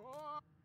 Oh!